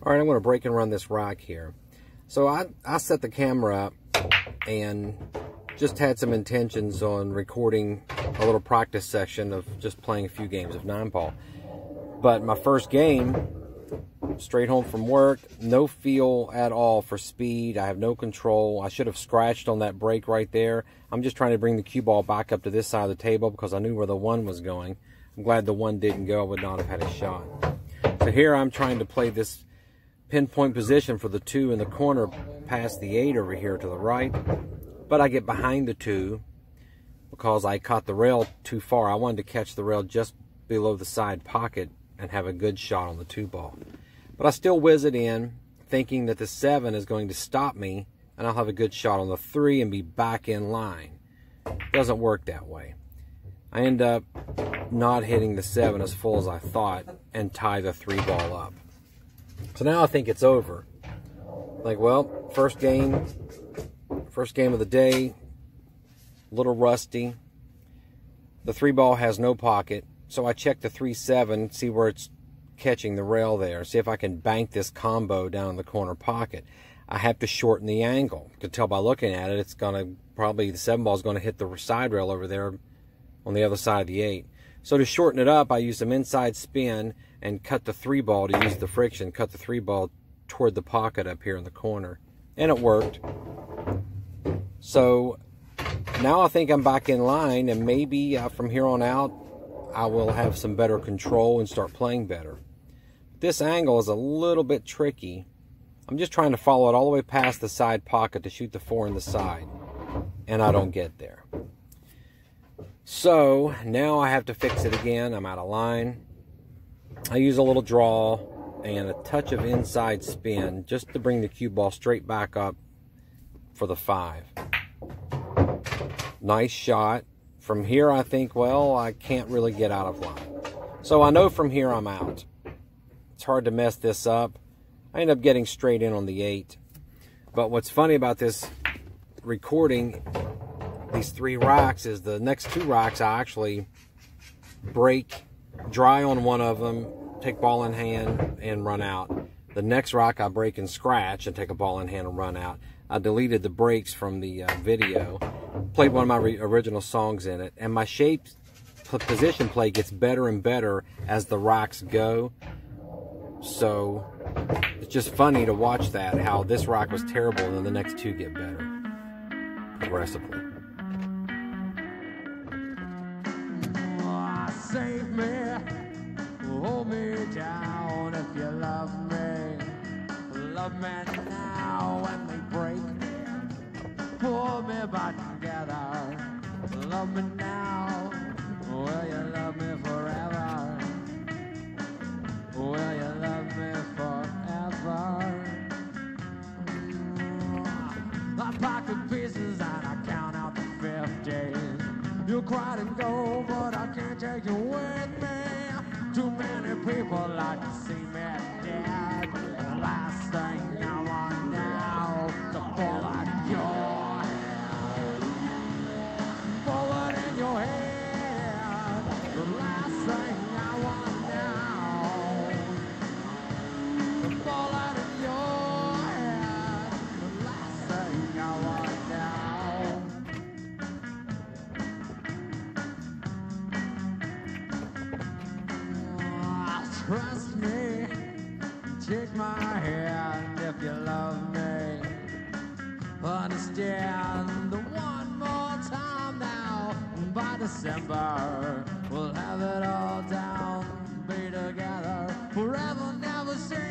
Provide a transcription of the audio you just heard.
All right, I'm to break and run this rack here. So I, I set the camera up and just had some intentions on recording a little practice section of just playing a few games of nine ball. But my first game, straight home from work, no feel at all for speed. I have no control. I should have scratched on that break right there. I'm just trying to bring the cue ball back up to this side of the table because I knew where the one was going. I'm glad the one didn't go. I would not have had a shot. So here I'm trying to play this pinpoint position for the two in the corner past the eight over here to the right. But I get behind the two because I caught the rail too far. I wanted to catch the rail just below the side pocket and have a good shot on the two ball. But I still whiz it in, thinking that the seven is going to stop me, and I'll have a good shot on the three and be back in line. Doesn't work that way. I end up not hitting the seven as full as I thought and tie the three ball up. So now I think it's over. Like, well, first game, first game of the day, a little rusty. The three ball has no pocket. So I check the 3-7, see where it's catching the rail there, see if I can bank this combo down in the corner pocket. I have to shorten the angle. You can tell by looking at it, it's going to probably, the 7 ball is going to hit the side rail over there on the other side of the 8. So to shorten it up, I use some inside spin and cut the 3 ball to use the friction, cut the 3 ball toward the pocket up here in the corner. And it worked. So now I think I'm back in line and maybe uh, from here on out I will have some better control and start playing better. This angle is a little bit tricky. I'm just trying to follow it all the way past the side pocket to shoot the four in the side. And I don't get there. So now I have to fix it again. I'm out of line. I use a little draw and a touch of inside spin just to bring the cue ball straight back up for the five. Nice shot. From here, I think, well, I can't really get out of line. So I know from here I'm out. It's hard to mess this up. I end up getting straight in on the 8. But what's funny about this recording, these three racks, is the next two racks I actually break, dry on one of them, take ball in hand, and run out. The next rack I break and scratch and take a ball in hand and run out. I deleted the breaks from the uh, video, played one of my original songs in it, and my shape position play gets better and better as the racks go. So it's just funny to watch that, how this rack was terrible and then the next two get better progressively. Me. Love me now when they break. Pull me back together. Love me now. Will you love me forever? Will you love me forever? Mm. I pack the pieces and I count out the fifties. You cried and go, but I can't take you with me. Too many people like to see trust me. Take my hand if you love me. Understand the one more time now. By December, we'll have it all down. Be together forever, never.